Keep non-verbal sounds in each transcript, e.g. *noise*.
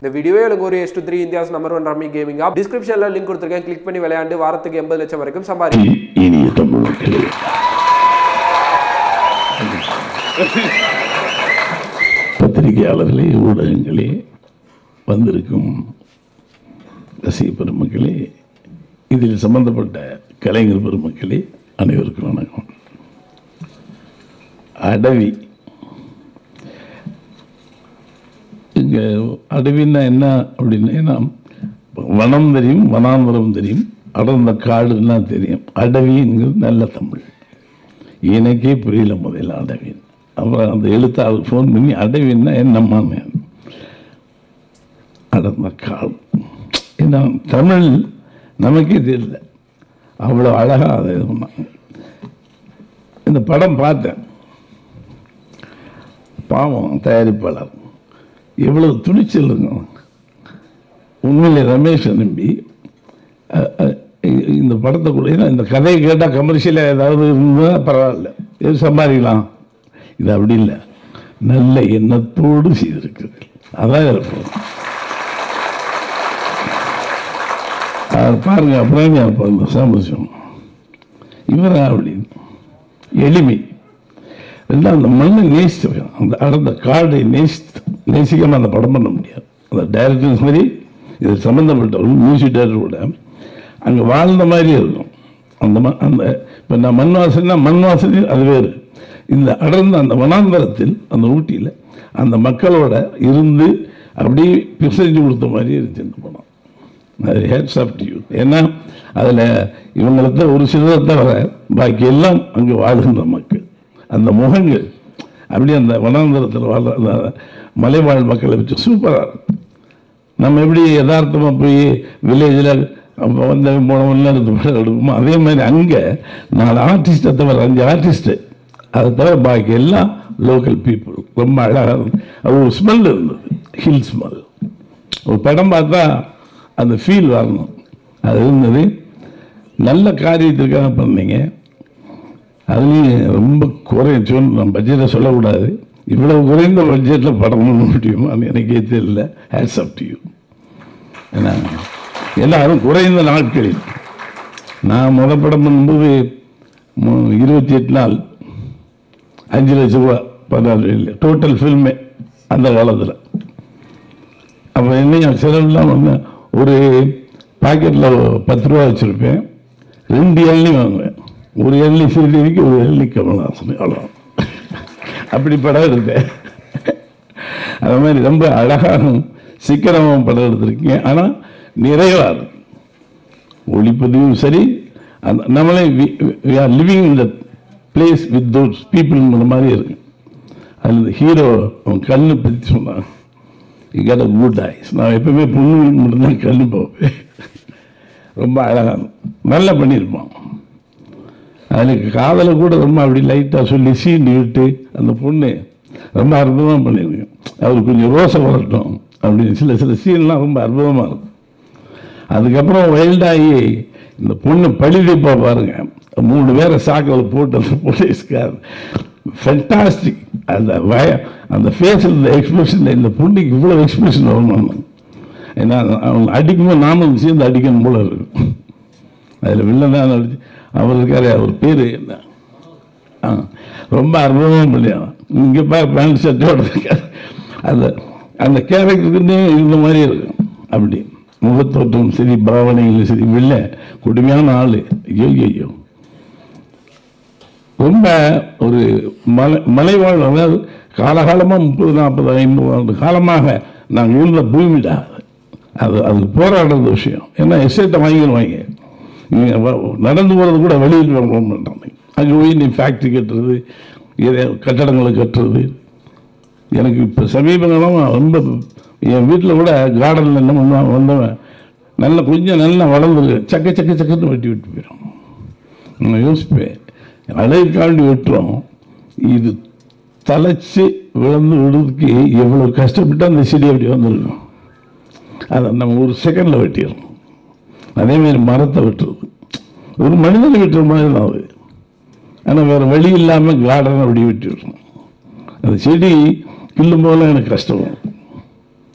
இந்த வீடியோவே எனக்கு ஒரு ace two three India's number one rummy gaming app டிஸ்கிரிப்ஷனில் லிங்க் கொடுத்துருக்கேன். கிளிக் பண்ணி விளையாண்டு வாரத்துக்கு எண்பது லட்சம் வரைக்கும் சம்பாதி இனிய தமிழ் பத்திரிகையாளர்களே ஊடகங்களே வந்திருக்கும் ரசிக பெருமக்களே இதில் சம்பந்தப்பட்ட கலைஞர் பெருமக்களே அனைவருக்கும் வணக்கம். அடவி இங்க அடவின்னா என்ன அப்படின்னா வனம் தெரியும் வனாந்தரம் தெரியும் அடர்ந்த காடுன்னா தெரியும். அடவிங்கிறது நல்ல தமிழ். எனக்கே புரியல முதல்ல அடவின். அப்புறம் அந்த எழுத்தாளர் ஃபோன் பண்ணி அடவின்னா என்னம்மான்னு அடர்ந்த காடு. ஏன்னா தமிழ் நமக்கே தெரியல. அவ்வளோ அழகாக அதை இது பண்ணாங்க. இந்த படம் பார்த்தேன். பாவம் தயாரிப்பாளர். எவ்வளவு துணிச்சல் உண்மையிலே ரமேஷ் நம்பி இந்த படத்தை கூட இந்த கதையை கேட்டால் கமர்ஷியலாக ஏதாவது இருந்தால் பரவாயில்ல. எது சம்பாதிக்கலாம்? இது அப்படி இல்லை. நல்ல எண்ணத்தோடு செய்திருக்கிறது. அதான் இருப்போம் பாருங்க அப்புறம் அந்த சாமசியம் இவரா அப்படின்னு எளிமை. ரெண்டாவது அந்த மண்ணை நேசித்தவன் அந்த அடர்ந்த காடை நேசித்து நேசிக்காமல் அந்த படம் பண்ண முடியாது. அந்த டைரக்டர் மாதிரி இது சம்மந்தப்பட்டவர்கள் மியூசிக் டைரக்டர் கூட அங்கே வாழ்ந்த மாதிரி இருக்கும். அந்த ம அந்த இப்போ நான் மண் வாசனைனா மண் வாசனை அது வேறு. இந்த அடர்ந்த அந்த வனாந்தரத்தில் அந்த ஊட்டியில் அந்த மக்களோட இருந்து அப்படியே பிசைஞ்சு கொடுத்த மாதிரி இருந்துச்சு இந்த படம். அது ஹேட்ஸ் ஆஃப் டியூ யூ ஏன்னா அதில் இவங்களுக்கு ஒரு சிலரை தவிர பாக்கி எல்லாம் அங்கே வாழ்கின்ற மக்கள். அந்த முகங்கள் அப்படியே அந்த வனாந்தரத்தில் வாழ்ற அந்த மலைவாழ் மக்களை வச்சு சூப்பராக இருக்கும். நம்ம எப்படி யதார்த்தமாக போய் வில்லேஜில் அப்போ வந்த போனவெல்லாம் இருந்து அதே மாதிரி அங்கே நாலு ஆர்டிஸ்ட்டை தவிர அஞ்சு ஆர்டிஸ்ட்டு அதை தவிர பாக்கி எல்லாம் லோக்கல் பீப்புள் ரொம்ப அழகாக இருந்தது. அது ஒரு ஸ்மெல் இருந்தது. ஹில் ஸ்மெல் ஒரு படம் பார்த்தா அந்த ஃபீல் வரணும். அது இருந்தது. நல்ல காரியத்திற்காக பண்ணீங்க. அதுலேயும் ரொம்ப குறைச்சோன்னு நம்ம பட்ஜெட்டை சொல்லக்கூடாது. இவ்வளவு குறைந்த பட்ஜெட்டில் படம் பண்ண முடியுமான்னு எனக்கே தெரியல. ஹேட்ஸ் அப் டு யூ ஏன்னா எல்லாரும் குறைந்த நாட்களில் நான் முத படம் பண்ணும்போது இருபத்தி எட்டு நாள் அஞ்சு லட்ச ரூபா பதினாறு இல்லை டோட்டல் ஃபில்மே அந்த காலத்தில். அப்போ என்ன செலவுலாம் வந்து ஒரு பாக்கெட்டில் பத்து ரூபா வச்சுருப்பேன். ரெண்டு இளநீ வாங்குவேன். ஒரு எள்ளி ஸ்ரீதேவிக்கு ஒரு இளநீ கமல்ஹாசன் அவ்வளோ அப்படி படம் எடுத்தேன் அது மாதிரி ரொம்ப அழகாகவும் சிக்கனமாகவும் படம் எடுத்திருக்கீங்க. ஆனால் நிறைவாக இருக்கும் ஒளிப்பதிவும் சரி. அந்த நம்மளே we are living in the place with those பீப்புள்ங்கிற மாதிரி இருக்கு. அதில் ஹீரோ அவன் கண்ணு பற்றி சொன்னான். இங்கே குட் ஐஸ் நான் எப்பவுமே பொண்ணு மட்டும்தான் கண்ணு போவேன் ரொம்ப அழகாக நல்லா பண்ணியிருப்பான். அதுக்கு காதலை கூட ரொம்ப அப்படி லைட்டாக சொல்லி சீண்டி விட்டு அந்த பொண்ணு ரொம்ப அற்புதமாக பண்ணியிருக்கேன். அவர் கொஞ்சம் ரோசை வரட்டும் அப்படின்னு சில சில சீன்லாம் ரொம்ப அற்புதமாக இருக்கும். அதுக்கப்புறம் வைல்டாகி இந்த பொண்ணு பழிதிப்பா பாருங்கள் மூணு பேரை சாக்கில் போட்டு அந்த போலீஸ்கார் ஃபென்டாஸ்டிக் அந்த வய அந்த ஃபேஸில் இந்த எக்ஸ்பிரஷன் இந்த பொண்ணுக்கு இவ்வளோ எக்ஸ்பிரஷன் வரணும் ஏன்னா அவங்க அடிக்கும்போது நாமளும் சேர்ந்து அடிக்கணும் போல இருக்கும் அதில் வில்லனாக நடிச்சு அவர் இருக்காரு அவர் பேர் என்ன? ஆ ரொம்ப அற்புதமாக பண்ணியான் இங்கே பா பேண்ட் ஷர்ட்டோடு இருக்கார். அந்த அந்த கேரக்டருக்குன்னே இருந்த மாதிரி இருக்கும். அப்படி. முகத்தோட்டம் சரி பாவனைகளும் சரி வில்ல கொடுமையான ஆள். ஐயோ ஐயோ ரொம்ப ஒரு மலை மலைவாழ் அதாவது காலகாலமாக முப்பது நாற்பது ஐம்பது ஆண்டு காலமாக நாங்கள் இருந்த பூமிடா அது அதுக்கு போராடுறது விஷயம். ஏன்னா எஸ்டேட்டை வாங்கிடுவாங்க நடந்து போகிறது கூட வெளியில் போக அங்கே போய் நீ ஃபேக்ட்ரி கட்டுறது கட்டடங்களை கட்டுறது. எனக்கு இப்போ சமீப ரொம்ப என் வீட்டில் கூட கார்டனில் என்ன பண்ணுவான் வந்தவன் நல்ல கொஞ்சம் நல்லா வளர்ந்துருக்கு சக்க சக்க சக்கன்னு வெட்டி விட்டு போயிடும். நான் யோசிப்பேன் அழகுக்காண்டி வெட்டுறோம் இது தலைச்சு விழுந்து விடுறதுக்கு எவ்வளோ கஷ்டப்பட்டு அந்த செடி அப்படி வந்துருக்கும். அதை நம்ம ஒரு செகண்டில் வெட்டிடுறோம் அதேமாரி மரத்தை வெட்டுறது. ஒரு மனிதனை வெட்டுற மாதிரி தான் அது. ஆனால் வேறு வழி இல்லாமல் கார்டனை அப்படி வெட்டிவிடணும் அந்த செடி கிள்ளும் போதெல்லாம் எனக்கு கஷ்டம்.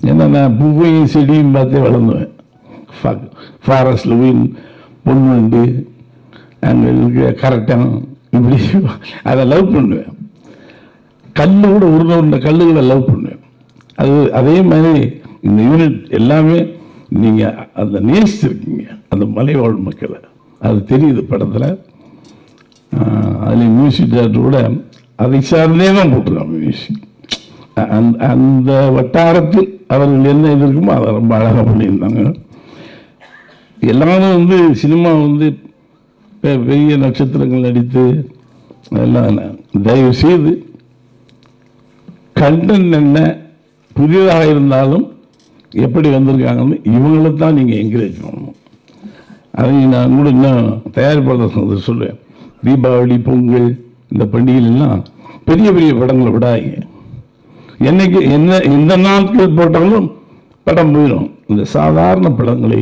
ஏன்னா நான் பூவையும் செடியும் பார்த்தே வளர்ந்துவேன். ஃபாரஸ்டில் போய் பொண்ணு வந்து அங்கே இருக்க கரெக்டாக இப்படி அதை லவ் பண்ணுவேன். கல் கூட உருண்ட உருண்ட கல்லுகளை லவ் பண்ணுவேன். அது அதே மாதிரி இந்த யூனிட் எல்லாமே நீங்கள் அந்த நேசிச்சிருக்கீங்க. அந்த மலைவாழ் மக்களை. அது தெரியுது படத்தில். அதில் மியூசிக் டேரக்டர் கூட அதை சார்ந்தே தான் போட்டிருக்காங்க மியூசிக் அந்த அந்த வட்டாரத்தில் அவர்கள் என்ன இது இருக்குமோ அதை ரொம்ப அழகாக பண்ணியிருந்தாங்க. எல்லாரும் வந்து சினிமா வந்து பெ- பெரிய நட்சத்திரங்கள் நடித்து அதெல்லாம் தயவு செய்து கண்டன் என்ன புதியதாக இருந்தாலும் எப்படி வந்திருக்காங்கன்னு இவங்களை தான் நீங்கள் என்கரேஜ் பண்ணணும். அதை நான் கூட இன்னும் தயாரிப்பாளர் சொல்லுவேன் தீபாவளி பொங்கல் இந்த பண்டிகைலாம் பெரிய பெரிய படங்களை விடாதீங்க. என்னைக்கு என்ன எந்த நாட்கள் போட்டாலும் படம் போயிடும். இந்த சாதாரண படங்களை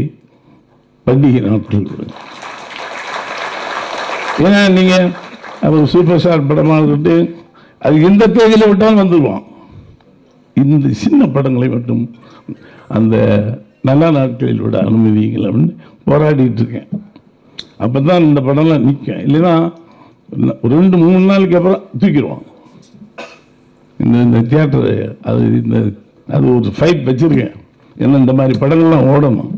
பண்டிகை நாட்கள் ஏன்னா நீங்கள் அவர் சூப்பர் ஸ்டார் படமாக இருந்துட்டு அது எந்த தேதியில் விட்டாலும் வந்துடுவான் இந்த சின்ன படங்களை மட்டும் அந்த நல்ல நாட்களில் விட அனுமதிங்கள் அப்படின்னு போராடிட்டு இருக்கேன். அப்போ தான் இந்த படம்லாம் நிற்கும் இல்லைன்னா ஒரு ரெண்டு மூணு நாளைக்கு அப்புறம் தூக்கிடுவான் இந்த இந்த தியேட்டரு அது இந்த அது ஒரு ஃபைட் வச்சுருக்கேன். ஏன்னா இந்த மாதிரி படங்கள்லாம் ஓடணும்.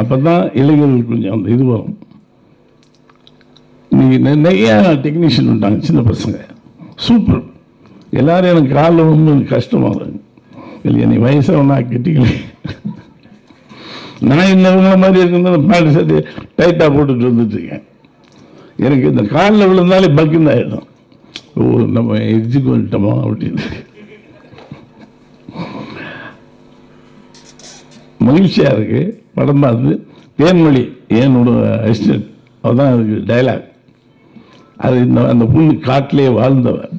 அப்போ தான் இளைஞர்களுக்கு கொஞ்சம் அந்த இது வரும். இன்னைக்கு நிறையா டெக்னீஷியன் உண்டாங்க சின்ன பசங்க. சூப்பர் எல்லோரும் எனக்கு காலில் வந்து கஷ்டமாக இருக்கு. இல்லை என்னை வயசாக கட்டிக்கல. நான் இன்னவங்கள மாதிரி இருக்குன்னு பேண்ட் ஷர்ட்டு டைட்டாக போட்டுட்டு வந்துட்டு இருக்கேன். எனக்கு இந்த காலில் விழுந்தாலே பக்குன்னு ஆகிடும் ஓ நம்ம எஜுக்கு வந்துட்டோமா அப்படின்னு. மகிழ்ச்சியாக இருக்கு படம் பார்த்து. தேன்மொழி என்னோட அசிஸ்டன்ட் அவதான் அதுக்கு டைலாக் அது இந்த அந்த புண்ணு காட்டிலே வாழ்ந்தவர்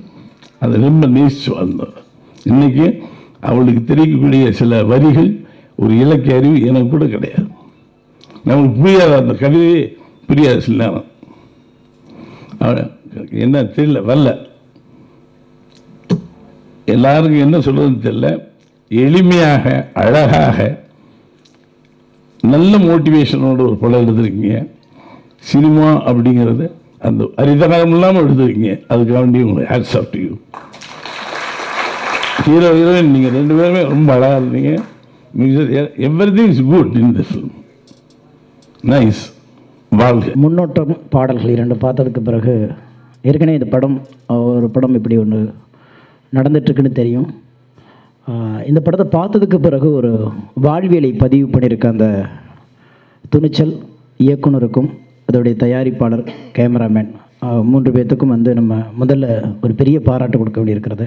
அதை ரொம்ப நேசித்து வாழ்ந்தவர் இன்னைக்கு அவளுக்கு தெரியக்கூடிய சில வரிகள் ஒரு இலக்கிய அறிவு எனக்கு கூட கிடையாது. நமக்கு புரியாத அந்த கவிதையே புரியாது சில நேரம். என்ன தெரியல வரல. எல்லாருக்கும் என்ன சொல்றதுன்னு தெரியல. எளிமையாக அழகாக நல்ல மோட்டிவேஷனோட ஒரு படம் எடுத்திருக்கீங்க. சினிமா அப்படிங்கிறது அந்த அரிதகம் இல்லாமல் எடுத்திருக்கீங்க. அதுக்காக வேண்டி உங்களுக்கு hats off to you hero heroine நீங்கள் ரெண்டு பேருமே ரொம்ப அழகாக இருந்தீங்க. Everything is good in the film nice வாழ்க. முன்னோட்டம் பாடல்கள் இரண்டு பார்த்ததுக்கு பிறகு ஏற்கனவே இந்த படம் ஒரு படம் இப்படி ஒன்று நடந்துட்டுருக்குன்னு தெரியும். இந்த படத்தை பார்த்ததுக்கு பிறகு ஒரு வாழ்வியலை பதிவு பண்ணியிருக்க அந்த துணிச்சல் இயக்குனருக்கும் அதோடைய தயாரிப்பாளர் கேமராமேன் மூன்று பேர்த்துக்கும் வந்து நம்ம முதல்ல ஒரு பெரிய பாராட்டு கொடுக்க வேண்டியிருக்கிறது.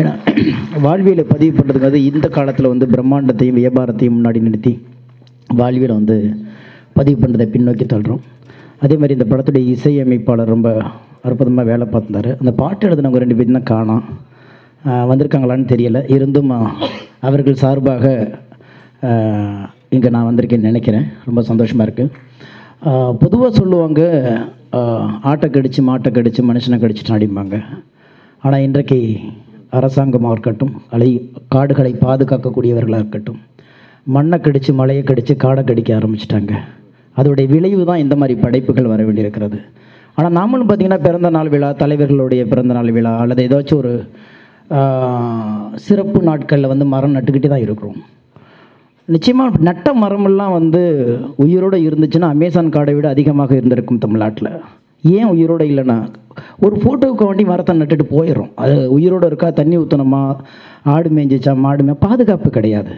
ஏன்னா *clears throat* வாழ்வியலை பதிவு பண்ணுறதுக்கு வந்து இந்த காலத்தில் வந்து பிரம்மாண்டத்தையும் வியாபாரத்தையும் முன்னாடி நிறுத்தி வாழ்வியலை வந்து பதிவு பண்ணுறதை பின்னோக்கி தள்ளுறோம். அதே மாதிரி இந்த படத்துடைய இசையமைப்பாளர் ரொம்ப அற்புதமாக வேலை பார்த்துருந்தார். அந்த பாட்டு எழுதினவங்க ரெண்டு பேரும் தான் காணோம். வந்திருக்காங்களான்னு தெரியலை. இருந்தும் அவர்கள் சார்பாக இங்கே நான் வந்திருக்கேன்னு நினைக்கிறேன். ரொம்ப சந்தோஷமாக இருக்குது பொதுவாக சொல்லுவாங்க ஆட்டை கடிச்சு மாட்டை கடிச்சு மனுஷனை கடிச்சிட்டு அடிப்பாங்க ஆனால் இன்றைக்கு அரசாங்கமாக இருக்கட்டும் அலை காடுகளை பாதுகாக்கக்கூடியவர்களாக இருக்கட்டும் மண்ணை கடித்து மலையை கடித்து காடை கடிக்க ஆரம்பிச்சிட்டாங்க. அதோடைய விளைவு தான் இந்த மாதிரி படைப்புகள் வர வேண்டியிருக்கிறது. ஆனால் நாமளும் பார்த்திங்கன்னா பிறந்த நாள் விழா தலைவர்களுடைய பிறந்த நாள் விழா அல்லது ஏதாச்சும் ஒரு சிறப்பு நாட்களில் வந்து மரம் நட்டுக்கிட்டே தான் இருக்கிறோம். நிச்சயமாக நட்ட மரமெல்லாம் வந்து உயிரோடு இருந்துச்சுன்னா அமேசான் காடை விட அதிகமாக இருந்திருக்கும் தமிழ்நாட்டில். ஏன் உயிரோடு இல்லைன்னா ஒரு ஃபோட்டோவுக்கு வேண்டி மரத்தை நட்டுட்டு போயிடும் அது உயிரோடு இருக்கா தண்ணி ஊற்றணுமா ஆடு மேய்ஞ்சிச்சா மாடு மே பாதுகாப்பு கிடையாது.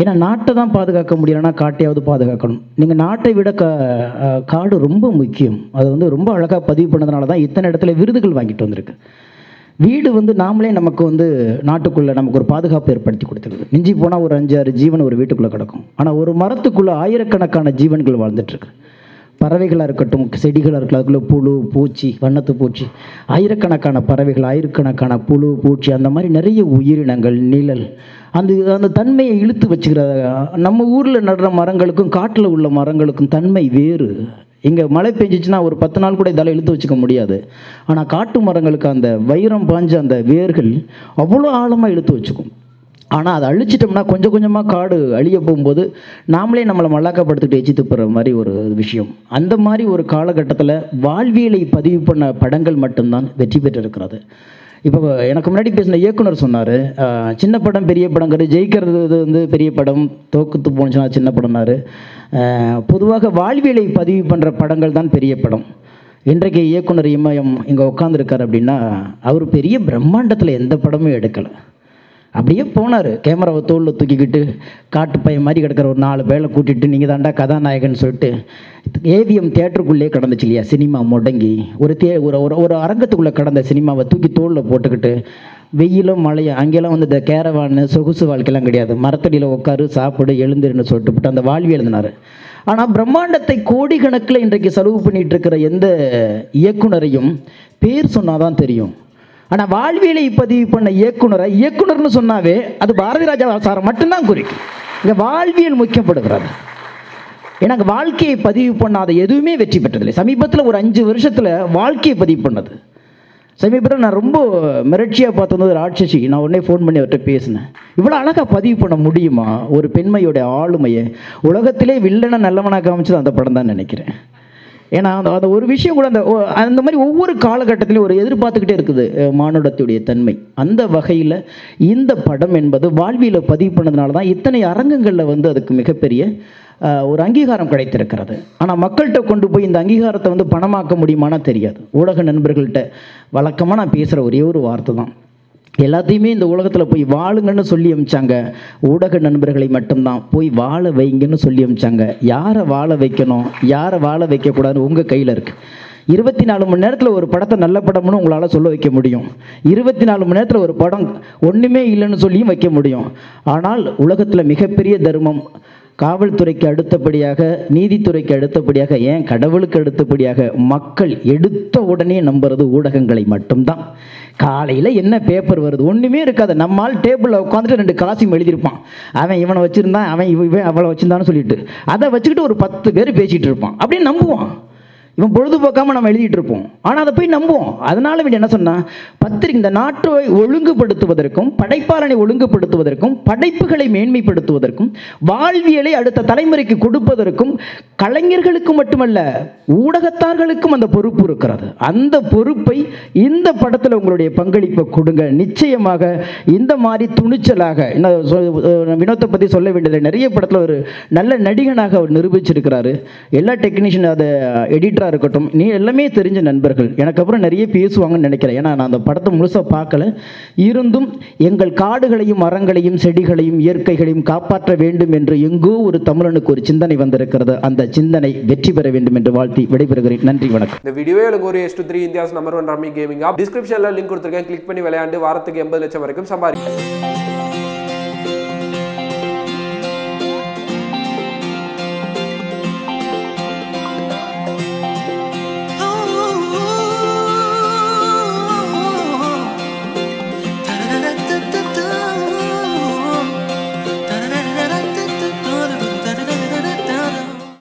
ஏன்னா நாட்டை தான் பாதுகாக்க முடியலன்னா காட்டையாவது பாதுகாக்கணும். நீங்கள் நாட்டை விட க காடு ரொம்ப முக்கியம். அது வந்து ரொம்ப அழகாக பதிவு பண்ணதுனால தான் இத்தனை இடத்துல விருதுகள் வாங்கிட்டு வந்திருக்கு. வீடு வந்து நாமளே நமக்கு வந்து நாட்டுக்குள்ளே நமக்கு ஒரு பாதுகாப்பு ஏற்படுத்தி கொடுத்துருது மிஞ்சி போனால் ஒரு அஞ்சு ஆறு ஜீவன் ஒரு வீட்டுக்குள்ளே கிடக்கும். ஆனால் ஒரு மரத்துக்குள்ளே ஆயிரக்கணக்கான ஜீவன்கள் வாழ்ந்துட்டுருக்கு. பறவைகளாக இருக்கட்டும் செடிகளாக இருக்கட்டும் அதுக்குள்ளே புழு பூச்சி வண்ணத்து பூச்சி ஆயிரக்கணக்கான பறவைகள் ஆயிரக்கணக்கான புழு பூச்சி அந்த மாதிரி நிறைய உயிரினங்கள் நிழல் அந்த அந்த தன்மையை இழுத்து வச்சுக்கிற நம்ம ஊரில் நடுற மரங்களுக்கும் காட்டில் உள்ள மரங்களுக்கும் தன்மை வேறு. இங்கே மழை பெஞ்சிச்சுன்னா ஒரு பத்து நாள் கூட இதால் இழுத்து வச்சுக்க முடியாது. ஆனால் காட்டு மரங்களுக்கு அந்த வைரம் பாஞ்ச அந்த வேர்கள் அவ்வளோ ஆழமாக இழுத்து வச்சுக்கும். ஆனால் அதை அழிச்சிட்டோம்னா கொஞ்சம் கொஞ்சமாக காடு அழிய போகும்போது நாமளே நம்மளை மல்லாக்கப்படுத்திட்டு எச்சி துப்புற மாதிரி ஒரு விஷயம். அந்த மாதிரி ஒரு காலகட்டத்தில் வாழ்வியலை பதிவு பண்ண படங்கள் மட்டும்தான் வெற்றி பெற்றிருக்கிறது. இப்போ எனக்கு முன்னாடி பேசின இயக்குனர் சொன்னார் சின்ன படம் பெரிய படங்கிறது ஜெயிக்கிறது வந்து பெரிய படம் தோக்குத்து போனுச்சுன்னா சின்ன படம்னாரு. பொதுவாக வாழ்வியலை பதிவு பண்ணுற படங்கள் தான் பெரிய படம். இன்றைக்கு இயக்குனர் இமயம் இங்கே உட்காந்துருக்கார் அப்படின்னா அவர் பெரிய பிரம்மாண்டத்தில் எந்த படமும் எடுக்கலை. அப்படியே போனார். கேமராவை தோளில் தூக்கிக்கிட்டு காட்டு பையன் மாதிரி கிடக்கிற ஒரு நாலு பேரை கூட்டிட்டு நீங்கள் தாண்டா கதாநாயகன் சொல்லிட்டு ஏவிஎம் தேட்டருக்குள்ளே கடந்துச்சு இல்லையா சினிமா முடங்கி. ஒரு தே ஒரு ஒரு ஒரு அரங்கத்துக்குள்ளே கடந்த சினிமாவை தூக்கி தோளில் போட்டுக்கிட்டு வெயிலும் மழையும் அங்கெல்லாம் வந்து இந்த கேரவான் சொகுசு வாழ்க்கையெல்லாம் கிடையாது. மரத்தடியில் உட்காரு சாப்பிடு எழுந்துருன்னு சொல்லிட்டு போட்டு அந்த வாழ்வி எழுதினார். ஆனால் பிரம்மாண்டத்தை கோடிக்கணக்கில் இன்றைக்கு செலவு பண்ணிகிட்ருக்கிற இருக்கிற எந்த இயக்குனரையும் பேர் சொன்னால் தான் தெரியும். ஆனால் வாழ்வியலை பதிவு பண்ண இயக்குனரை இயக்குனர்னு சொன்னாவே அது பாரதி ராஜா சாரை மட்டும்தான் குறிக்கும். இங்கே வாழ்வியல் முக்கியப்படுகிறது. ஏன்னா வாழ்க்கையை பதிவு பண்ணாத எதுவுமே வெற்றி பெற்றதில்லை. சமீபத்தில் ஒரு அஞ்சு வருஷத்தில் வாழ்க்கையை பதிவு பண்ணது. சமீபத்தில் நான் ரொம்ப மிரட்சியாக பார்த்தது ஒரு ராட்சசி நான் உடனே ஃபோன் பண்ணி அவர்கிட்ட பேசினேன். இவ்வளோ அழகாக பதிவு பண்ண முடியுமா? ஒரு பெண்மையோட ஆளுமையை உலகத்திலே வில்லனை நல்லவனாக காமிச்சது அந்த படம் தான் நினைக்கிறேன். ஏன்னா அந்த அந்த ஒரு விஷயம் கூட அந்த அந்த மாதிரி ஒவ்வொரு காலகட்டத்திலையும் ஒரு எதிர்பார்த்துக்கிட்டே இருக்குது மானுடத்துடைய தன்மை. அந்த வகையில் இந்த படம் என்பது வாழ்வியில் பதிவு பண்ணதுனால தான் இத்தனை அரங்கங்களில் வந்து அதுக்கு மிகப்பெரிய ஒரு அங்கீகாரம் கிடைத்திருக்கிறது. ஆனால் மக்கள்கிட்ட கொண்டு போய் இந்த அங்கீகாரத்தை வந்து பணமாக்க முடியுமானா தெரியாது. ஊடக நண்பர்கள்ட்ட வழக்கமாக நான் பேசுகிற ஒரே ஒரு வார்த்தை தான். எல்லாத்தையுமே இந்த உலகத்தில் போய் வாழுங்கன்னு சொல்லி அமிச்சாங்க. ஊடக நண்பர்களை மட்டும்தான். போய் வாழ வைங்கன்னு சொல்லி அமிச்சாங்க. யாரை வாழ வைக்கணும்? யாரை வாழ வைக்கக்கூடாதுன்னு உங்கள் கையில் இருக்குது இருபத்தி நாலு மணி நேரத்தில் ஒரு படத்தை நல்ல படம்னு உங்களால் சொல்ல வைக்க முடியும். இருபத்தி நாலு மணி நேரத்தில் ஒரு படம் ஒன்றுமே இல்லைன்னு சொல்லியும் வைக்க முடியும். ஆனால் உலகத்தில் மிகப்பெரிய தர்மம் காவல்துறைக்கு அடுத்தபடியாக நீதித்துறைக்கு அடுத்தபடியாக ஏன் கடவுளுக்கு அடுத்தபடியாக மக்கள் எடுத்த உடனே நம்புறது ஊடகங்களை மட்டும்தான். காலையில் என்ன பேப்பர் வருது? ஒன்றுமே இருக்காது. நம்மால் டேபிளில் உட்காந்துட்டு ரெண்டு காசியும் எழுதியிருப்பான். அவன் இவனை வச்சுருந்தான் அவன் இவன் இவன் அவளை வச்சுருந்தான்னு சொல்லிட்டு. அதை வச்சுக்கிட்டு ஒரு பத்து பேர் பேசிகிட்டு இருப்பான். அப்படியே நம்புவான். இவன் பொழுதுபோக்காமல் நம்ம எழுதிட்டு இருப்போம். ஆனால் அதை போய் நம்புவோம். அதனால வேண்டி என்ன சொன்னால் பத்திரிகை இந்த நாட்டை ஒழுங்குபடுத்துவதற்கும் படைப்பாளனை ஒழுங்குபடுத்துவதற்கும் படைப்புகளை மேன்மைப்படுத்துவதற்கும் வாழ்வியலை அடுத்த தலைமுறைக்கு கொடுப்பதற்கும் கலைஞர்களுக்கு மட்டுமல்ல ஊடகத்தார்களுக்கும் அந்த பொறுப்பு இருக்கிறது. அந்த பொறுப்பை இந்த படத்தில் உங்களுடைய பங்களிப்பை கொடுங்க. நிச்சயமாக இந்த மாதிரி துணிச்சலாக என்ன சொ- வினோத்தை பற்றி சொல்ல வேண்டியது நிறைய படத்தில் ஒரு நல்ல நடிகனாக அவர் நிரூபிச்சிருக்கிறாரு. எல்லா டெக்னீஷியன் அதை எடிட் எடிட்டராக இருக்கட்டும் நீ எல்லாமே தெரிஞ்ச நண்பர்கள். எனக்கு அப்புறம் நிறைய பேசுவாங்கன்னு நினைக்கிறேன். ஏன்னா நான் அந்த படத்தை முழுசாக பார்க்கல. இருந்தும் எங்கள் காடுகளையும் மரங்களையும் செடிகளையும் இயற்கைகளையும் காப்பாற்ற வேண்டும் என்று எங்கோ ஒரு தமிழனுக்கு ஒரு சிந்தனை வந்திருக்கிறது. அந்த சிந்தனை வெற்றி பெற வேண்டும் என்று வாழ்த்தி விடைபெறுகிறேன். நன்றி வணக்கம். இந்த வீடியோ எனக்கு ஒரு ace two three India's number one rummy gaming app டிஸ்கிரிப்ஷனில் லிங்க் கொடுத்துருக்கேன். கிளிக் பண்ணி விளையாண்டு வாரத்துக்கு எண்பது லட்சம் வரைக்கும் சம்பாதிக்கலாம்